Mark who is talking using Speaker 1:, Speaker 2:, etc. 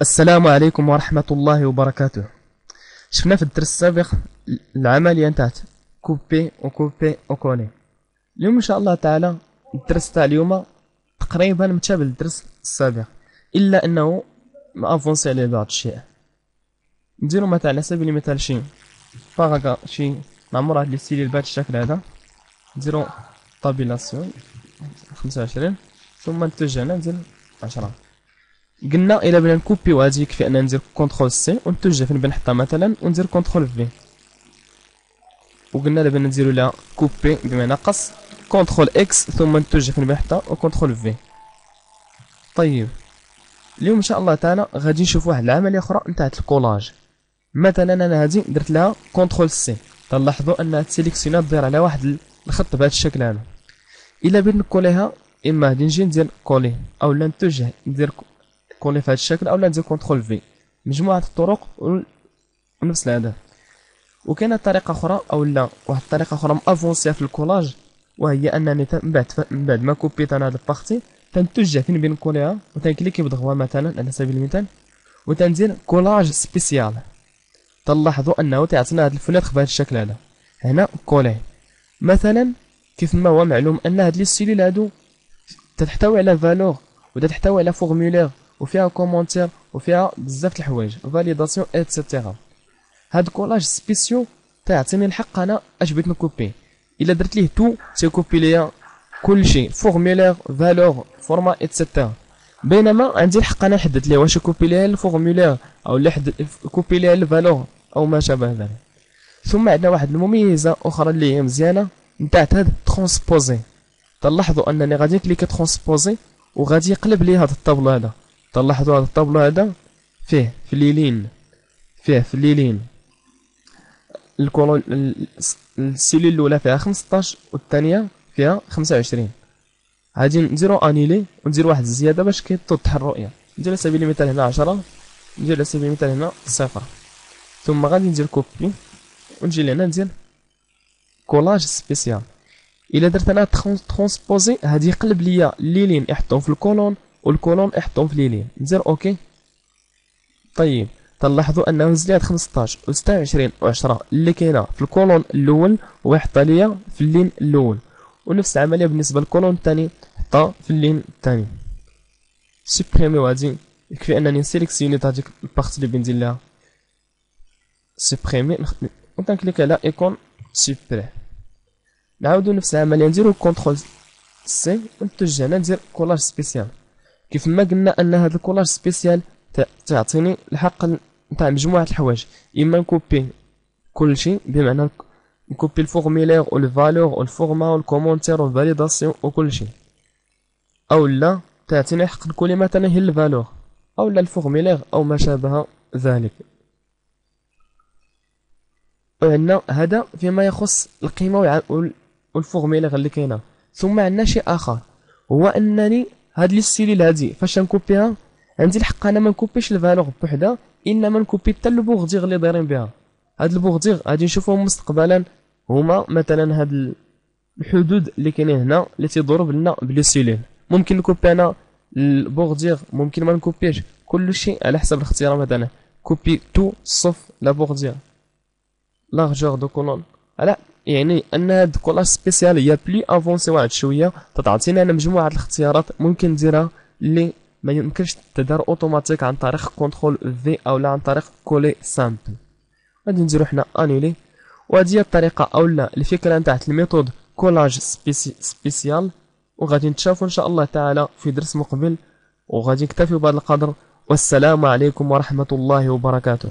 Speaker 1: السلام عليكم ورحمة الله وبركاته. شفنا في الدرس السابق العملية نتاعت copier و couper و coller اليوم إن شاء الله تعالى الدرس تاع اليوم تقريبا متشابه للدرس السابق إلا أنه م avancé عليه بعض الشيء. نديرو مثلا على سبيل المثال شي فارغة شي معمورة هاد les cellules بهذا الشكل هذا. نديرو tabulation خمسة وعشرين ثم نتوجه هنا ندير عشرة. قلنا إلا بغينا نكوبيو هادي يكفي ان ندير contrôle C ونتوجه فين بنحطها مثلا وندير contrôle V. وقلنا دابا نديرو لها couper بمعنى قص contrôle X ثم نتوجه فين بنحطها و contrôle V. طيب. اليوم إن شاء الله تعالى غادي نشوف واحد العملية أخرى نتاع الكولاج. مثلا أنا هادي درت لها contrôle C. تلاحظوا أنها تسيليكسيونات داير على واحد الخط بهذا الشكل هذا. إلا بغيت نكوليها إما غادي نجي ندير coller أو لا نتوجه ندير coller في هذا الشكل أو لا ندير contrôle V. مجموعة الطرق ونفس الهدف وكاينة طريقة أخرى أو لا. واحد الطريقة أخرى م avancée في الكولاج. وهي أنني من بعد من بعد ما كوبيت أنا هاد ال partie تنتوجه فين بين نكوليها وتنكليكي بدغوا مثلا على سبيل المثال. وتندير collage spécial. تلاحظوا أنه تعطينا هاد la fenêtre بهذا الشكل هذا. هنا coller مثلا كيف ما هو معلوم أن هاد les cellules هادو تحتوي على valeur وتحتوي على formulaire. وفيها commentaire وفيها بزاف د الحوايج validation et cetera هاد collage spécial تعطيني الحق أنا اش بغيت نكوبي؟ إلا درت ليه tout تيكوبي ليا كلشي formulaire valeur format et cetera بينما عندي الحق أنا نحدد ليه واش كوبي ليا ال formulaire أو لا كوبي ليا ال valeur أو ما شابه ذلك. ثم عندنا واحد المميزة أخرى اللي هي مزيانة نتاع هاد transposer تلاحظوا أنني غادي نكليك transposer وغادي يقلب لي هذا الطابلو هذا. تلاحظوا هذا الطابلو هذا؟ فيه. في ليلين فيه في les lignes ال colonne ال cellule الأولى فيها 15 والثانية فيها 25 غادي نديرو annuler وندير واحد الزياده باش كيتوضح الرؤية. ندير على سبيل المثال هنا 10 ندير على سبيل المثال هنا صفر. ثم غادي ندير copier ونجي لهنا ندير collage spécial. إلا درت أنا transposer هادي يقلب ليا ليلين يحطهم في ال colonne وال colonne يحطهم في ليلين ندير OK. طيب تلاحظوا أنه نزل لي 15 و 26 و 10 اللي كاينة في ال colonne الأول ويحطها ليا في ال ligne الأول. ونفس العملية بالنسبة لل colonne الثاني حطها في ال ligne الثاني. supprimer غادي يكفي أنني نسيليكسيوني هذيك ال partie اللي بندير لها. supprimer ونكليك على icône supprimer نعاودو نفس العملية نديرو contrôle C ونتوجه هنا ندير collage spécial كيف ما قلنا أن هذا ال collage spécial تعطيني الحق نتاع مجموعة الحوايج. إما نكوبي كلشي بمعنى نكوبي ال formulaire ال commentaire و ال validation و كلشي أو لا تعطيني حق نكولي مثلا هي ال valeur. أو لا ال formulaire أو ما شابه ذلك. وعندنا هذا فيما يخص القيمة وال formulaire اللي كاينة. ثم عندنا شيء آخر. هو أنني هاد les cellules هادي فاش نكوبيها؟ عندي الحق أنا ما نكوبيش ال valeur بوحدها انما نكوبي حتى البوغديغ اللي دايرين بها. هاد البوغديغ غادي نشوفهم مستقبلا هما مثلا هاد الحدود اللي كاينين هنا اللي تيضرب لنا بلي سيلين ممكن نكوبي أنا البوغديغ ممكن ما نكوبيش كل شيء على حسب الاختيار مثلا كوبي تو صف لا بوغديغ. لارجور دو كولون. على يعني أن هاد كولاج سبيسيال هي بلي افونسي واحد شوية. تعطينا أنا مجموعة الاختيارات ممكن نديرها اللي ما يمكنش تدار أوتوماتيك عن طريق كنترول في أو لا عن طريق كولي سامبل. غادي نديرو حنا انيلي وهذه هي الطريقة أو لا الفكرة نتاع الميثود كولاج سبيسي سبيسيال. وغادي نتشافوا إن شاء الله تعالى في درس مقبل. وغادي نكتفي بهذا القدر. والسلام عليكم ورحمة الله وبركاته.